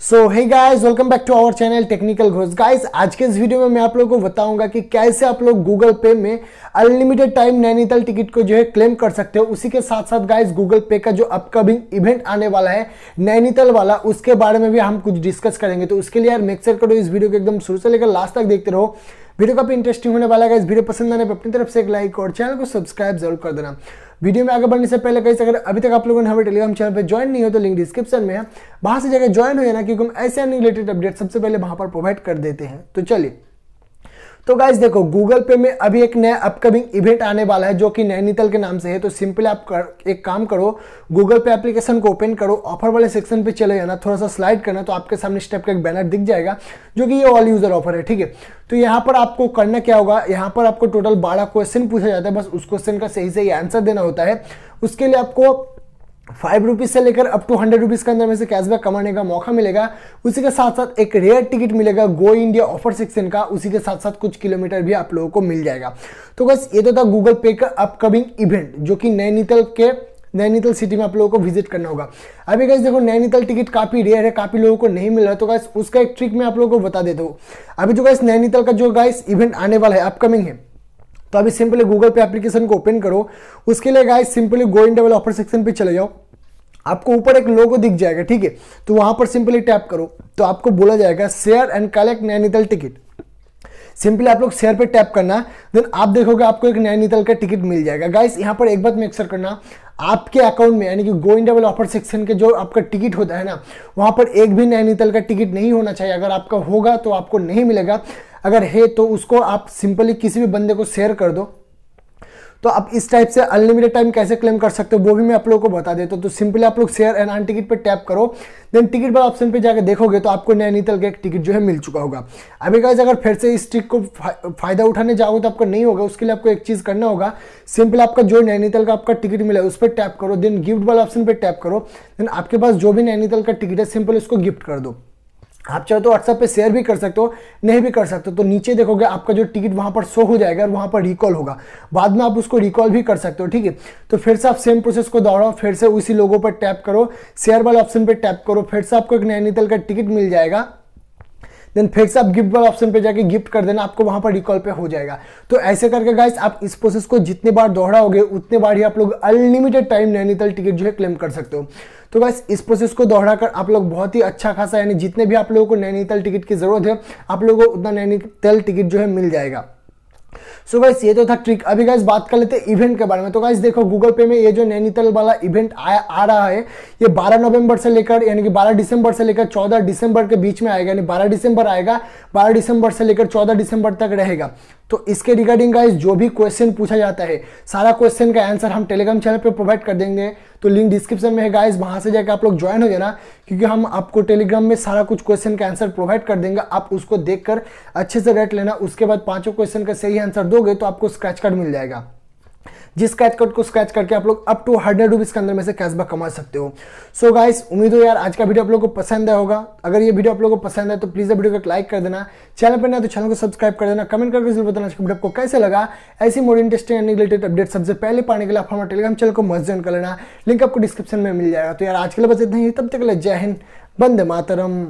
So hey guys welcome back to our channel technical Ghosh guys आज के इस video में मैं आप लोगों को बताऊँगा कि कैसे आप लोग गूगल पे में अनलिमिटेड टाइम नैनीताल टिकट को जो है क्लेम कर सकते हो। उसी के साथ साथ गाइस गूगल पे का जो अपकमिंग इवेंट आने वाला है, नैनीताल वाला, उसके बारे में भी हम कुछ डिस्कस करेंगे। तो उसके लिए यार मेक्सर करो, इस वीडियो को एकदम शुरू से लेकर लास्ट तक देखते रहो। वीडियो काफ़ी इंटरेस्टिंग होने वाला है इस वीडियो पसंद आने पर अपनी तरफ़ से एक लाइक और चैनल को सब्सक्राइब ज़रूर कर देना। वीडियो में आगे बढ़ने से पहले कहीं अगर अभी तक आप लोगों ने हमारे टेलीग्राम चैनल पर ज्वाइन नहीं हो तो लिंक डिस्क्रिप्शन में है। वहाँ से जगह ज्वाइन हो ना क्योंकि हम ऐसे रिलेटेड अपडेट सबसे पहले वहाँ पर प्रोवाइड कर देते हैं। तो चलिए तो गाइज़ देखो गूगल पे में अभी एक नया अपकमिंग इवेंट आने वाला है जो कि नैनीताल के नाम से है। तो सिंपली आप कर, एक काम करो गूगल पे एप्लीकेशन को ओपन करो ऑफ़र वाले सेक्शन पे चले जाना थोड़ा सा स्लाइड करना तो आपके सामने स्टेप का एक बैनर दिख जाएगा जो कि ये ऑल यूज़र ऑफ़र है ठीक है? तो यहाँ पर आपको करना क्या होगा यहाँ पर आपको टोटल बारह क्वेश्चन पूछा जाता है बस उस क्वेश्चन का सही सही आंसर देना होता है। उसके लिए आपको फाइव रुपीज़ से लेकर अप टू हंड्रेड रुपीज़ के अंदर में से कैशबैक कमाने का मौका मिलेगा। उसी के साथ साथ एक रेयर टिकट मिलेगा गो इंडिया ऑफ़र सेक्शन का। उसी के साथ साथ कुछ किलोमीटर भी आप लोगों को मिल जाएगा। तो बस ये तो था गूगल पे का अपकमिंग इवेंट जो कि नैनीताल के, नैनीताल सिटी में आप लोगों को विज़िट करना होगा। अभी गैस देखो, नैनीताल टिकट काफ़ी रेयर है, काफ़ी लोगों को नहीं मिल रहा। तो गैस उसका एक ट्रिक मैं आप लोगों को बता देता हूँ। अभी जो गैस नैनीताल का जो गाइस इवेंट आने वाला है अपकमिंग है तो अभी सिंपली गूगल पे एप्लीकेशन को ओपन करो। उसके लिए गाइस सिंपली गो इन डेवल ऑफ़र सेक्शन पे चले जाओ। आपको ऊपर एक लोगो दिख जाएगा, ठीक है? तो वहाँ पर सिंपली टैप करो। तो आपको बोला जाएगा share and collect Nainital ticket simply आप लोग शेयर पे टैप करना देन आप देखोगे आपको एक नैनीताल का टिकट मिल जाएगा। गाइस यहाँ पर एक बात मेक श्योर करना, आपके अकाउंट में, यानी कि go in double offer section के जो आपका टिकट होता है ना, वहाँ पर एक भी नैनीताल का टिकट नहीं होना चाहिए। अगर आपका होगा तो आपको नहीं मिलेगा। अगर है तो उसको आप सिंपली किसी भी बंदे को शेयर कर दो। तो आप इस टाइप से अनलिमिटेड टाइम कैसे क्लेम कर सकते हो, वो भी मैं आप लोगों को बता देता हूँ। तो सिंपली आप लोग शेयर एंड अन टिकट पे टैप करो। देन टिकट वाला ऑप्शन पे जाकर देखोगे तो आपको नैनीताल का एक टिकट जो है मिल चुका होगा। अभी गाइज़ अगर फिर से इस ट्रिक को फ़ायदा उठाने जाओगे तो आपको नहीं होगा, उसके लिए आपको एक चीज़ करना होगा। सिंपल आपका जो नैनीताल का आपका टिकट मिला है, उस पर टैप करो। देन गिफ्ट वाला ऑप्शन पर टैप करो। देन आपके पास जो भी नैनीताल का टिकट है सिंपल उसको गिफ्ट कर दो। आप चाहे तो व्हाट्सएप पे शेयर भी कर सकते हो, नहीं भी कर सकते हो तो नीचे देखोगे आपका जो टिकट वहाँ पर शो हो जाएगा और वहाँ पर रिकॉल होगा। बाद में आप उसको रिकॉल भी कर सकते हो, ठीक है? तो फिर से आप सेम प्रोसेस को दौड़ाओ फिर से उसी लोगों पर टैप करो शेयर वाले ऑप्शन पर टैप करो, फिर से आपको एक नैनीतल का टिकट मिल जाएगा। देन फिर से आप गिफ्ट वाला ऑप्शन पे जाके गिफ्ट कर देना, आपको वहाँ पर रिकॉल पे हो जाएगा। तो ऐसे करके गाइस आप इस प्रोसेस को जितने बार दोहराओगे उतने बार ही आप लोग अनलिमिटेड टाइम नैनीताल टिकट जो है क्लेम कर सकते हो। तो गाइस इस प्रोसेस को दोहरा कर आप लोग बहुत ही अच्छा खासा, यानी जितने भी आप लोगों को नैनीताल टिकट की ज़रूरत है, आप लोगों को उतना नैनीताल टिकट जो है मिल जाएगा। सो so गाइस ये तो था ट्रिक अभी गाइस बात कर लेते हैं इवेंट के बारे में. तो गाइस देखो गूगल पे में ये जो नैनीताल वाला इवेंट आया, आ रहा है, ये 12 नवंबर से लेकर, यानी कि 12 दिसंबर से लेकर 14 दिसंबर के बीच में आएगा. यानी 12 दिसंबर आएगा 12 दिसंबर से लेकर 14 दिसंबर तक रहेगा. तो इसके रिगार्डिंग गाइस जो भी क्वेश्चन पूछा जाता है, सारा क्वेश्चन का आंसर हम टेलीग्राम चैनल पर प्रोवाइड कर देंगे. तो लिंक डिस्क्रिप्शन में है गाइस वहाँ से जाकर आप लोग ज्वाइन हो जाना, क्योंकि हम आपको टेलीग्राम में सारा कुछ क्वेश्चन का आंसर प्रोवाइड कर देंगे। आप उसको देखकर अच्छे से रेट लेना, उसके बाद पाँचों क्वेश्चन का सही आंसर दोगे तो आपको स्क्रैच कार्ड मिल जाएगा। जिस स्क्रैच कार्ड को स्क्रैच करके आप लोग अप टू हंड्रेड रुपीज़ के अंदर में से कैशबैक कमा सकते हो। सो so गाइस उम्मीद हो यार आज का वीडियो आप लोगों को पसंद आया होगा। अगर ये वीडियो आप लोगों को पसंद है तो प्लीज़ वीडियो को लाइक कर देना। चैनल पर ना तो चैनल को सब्सक्राइब कर देना। कमेंट करके ज़रूर बताना वीडियो आपको कैसे लगा। ऐसी more interesting and related update सबसे पहले पाने के लिए आप हमारे टेलीग्राम चैनल को मस्त ज्वाइन कर लेना। लिंक आपको डिस्क्रिप्शन में मिल जाएगा। तो यार आज के लिए बस इतना ही। तब तक जय हिंद बंदे मातरम।